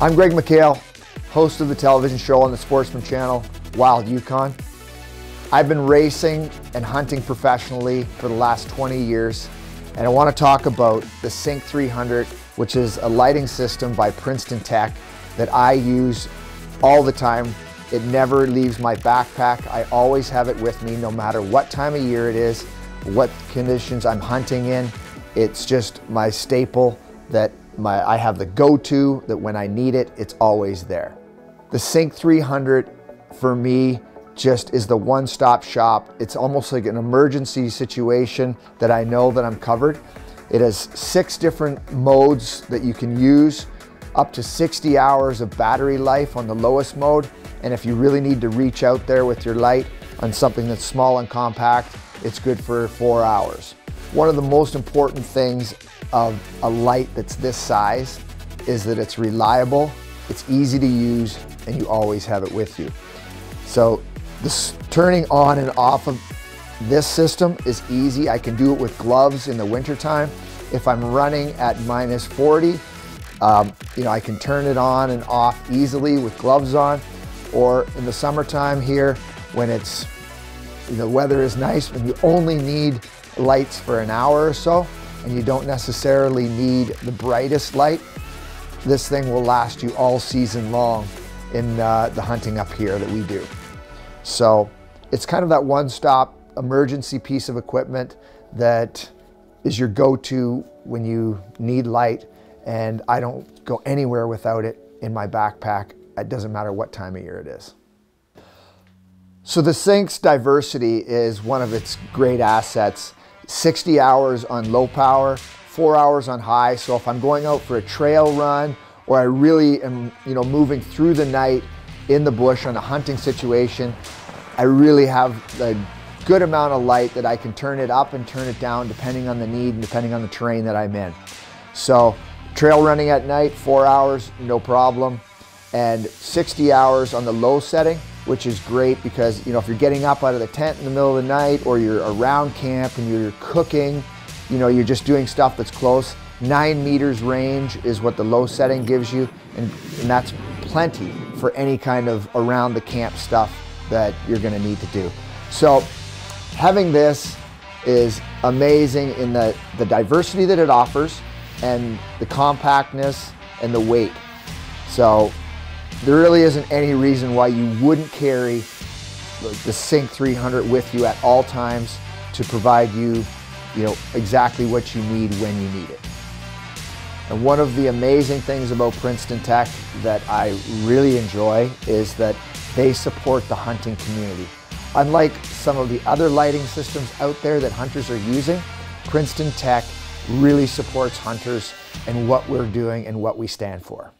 I'm Greg McHale, host of the television show on the Sportsman Channel, Wild Yukon. I've been racing and hunting professionally for the last 20 years, and I want to talk about the Sync 300, which is a lighting system by Princeton Tec that I use all the time. It never leaves my backpack. I always have it with me no matter what time of year it is, what conditions I'm hunting in. It's just my staple that my, I have the go-to that when I need it, it's always there. The Sync 300 for me just is the one-stop shop. It's almost like an emergency situation that I know that I'm covered. It has six different modes that you can use, up to 60 hours of battery life on the lowest mode. And if you really need to reach out there with your light on something that's small and compact, it's good for four hours. One of the most important things of a light that's this size is that it's reliable, it's easy to use, and you always have it with you. So this turning on and off of this system is easy. I can do it with gloves in the wintertime. If I'm running at minus 40, um, you know, I can turn it on and off easily with gloves on. Or in the summertime here, when it's, the weather is nice and you only need lights for an hour or so, and you don't necessarily need the brightest light, this thing will last you all season long in uh, the hunting up here that we do. So it's kind of that one-stop emergency piece of equipment that is your go-to when you need light and I don't go anywhere without it in my backpack. It doesn't matter what time of year it is. So the Sync's diversity is one of its great assets. 60 hours on low power, four hours on high. So if I'm going out for a trail run or I really am, you know, moving through the night in the bush on a hunting situation, I really have a good amount of light that I can turn it up and turn it down depending on the need and depending on the terrain that I'm in. So trail running at night, four hours, no problem. And 60 hours on the low setting, which is great because you know if you're getting up out of the tent in the middle of the night or you're around camp and you're cooking, you know, you're just doing stuff that's close. Nine meters range is what the low setting gives you, and, and that's plenty for any kind of around the camp stuff that you're gonna need to do. So having this is amazing in the, the diversity that it offers and the compactness and the weight. So there really isn't any reason why you wouldn't carry the Sync 300 with you at all times to provide you, you know, exactly what you need when you need it. And one of the amazing things about Princeton Tec that I really enjoy is that they support the hunting community. Unlike some of the other lighting systems out there that hunters are using, Princeton Tec really supports hunters and what we're doing and what we stand for.